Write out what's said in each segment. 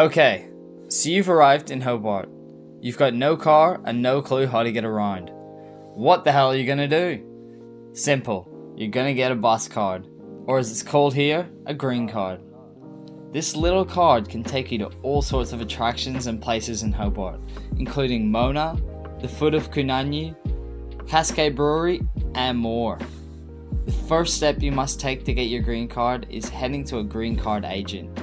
Okay, so you've arrived in Hobart. You've got no car and no clue how to get around. What the hell are you gonna do? Simple, you're gonna get a bus card, or as it's called here, a green card. This little card can take you to all sorts of attractions and places in Hobart, including Mona, the foot of kunanyi, Cascade Brewery, and more. The first step you must take to get your green card is heading to a green card agent.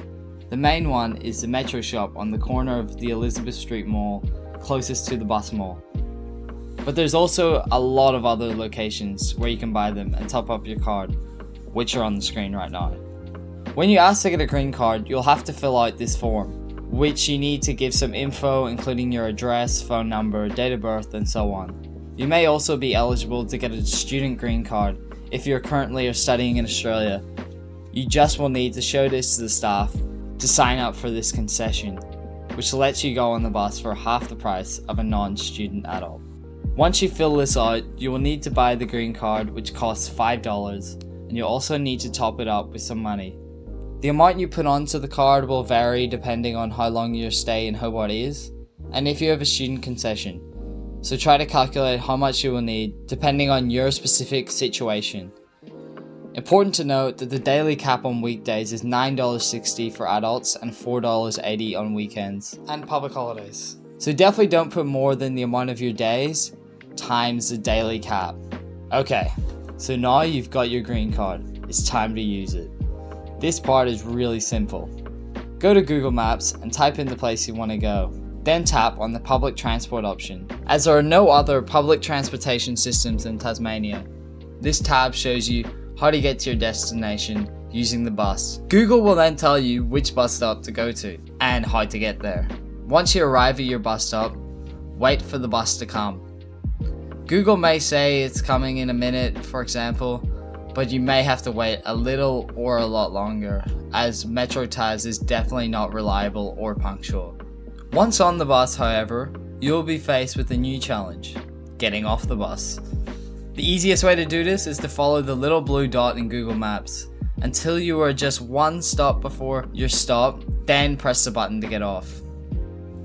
The main one is the Metro shop on the corner of the Elizabeth Street Mall, closest to the bus mall. But there's also a lot of other locations where you can buy them and top up your card, which are on the screen right now. When you ask to get a green card, you'll have to fill out this form, which you need to give some info including your address, phone number, date of birth, and so on. You may also be eligible to get a student green card if you're currently studying in Australia. You just will need to show this to the staff to sign up for this concession, which lets you go on the bus for half the price of a non student adult. Once you fill this out, you will need to buy the green card, which costs $5, and you'll also need to top it up with some money. The amount you put onto the card will vary depending on how long your stay in Hobart is, and if you have a student concession. So try to calculate how much you will need depending on your specific situation. Important to note that the daily cap on weekdays is $9.60 for adults and $4.80 on weekends and public holidays. So definitely don't put more than the amount of your days times the daily cap. Okay, so now you've got your green card. It's time to use it. This part is really simple. Go to Google Maps and type in the place you want to go. Then tap on the public transport option. As there are no other public transportation systems in Tasmania, this tab shows you how to get to your destination using the bus. Google will then tell you which bus stop to go to and how to get there. Once you arrive at your bus stop, wait for the bus to come. Google may say it's coming in a minute, for example, but you may have to wait a little or a lot longer, as Metro Tas is definitely not reliable or punctual. Once on the bus, however, you'll be faced with a new challenge getting off the bus. The easiest way to do this is to follow the little blue dot in Google Maps until you are just one stop before your stop, then press the button to get off.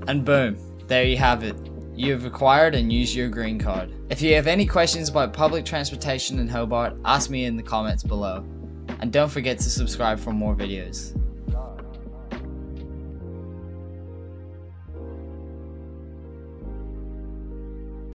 And boom, there you have it. You have acquired and used your green card. If you have any questions about public transportation in Hobart, ask me in the comments below. And don't forget to subscribe for more videos.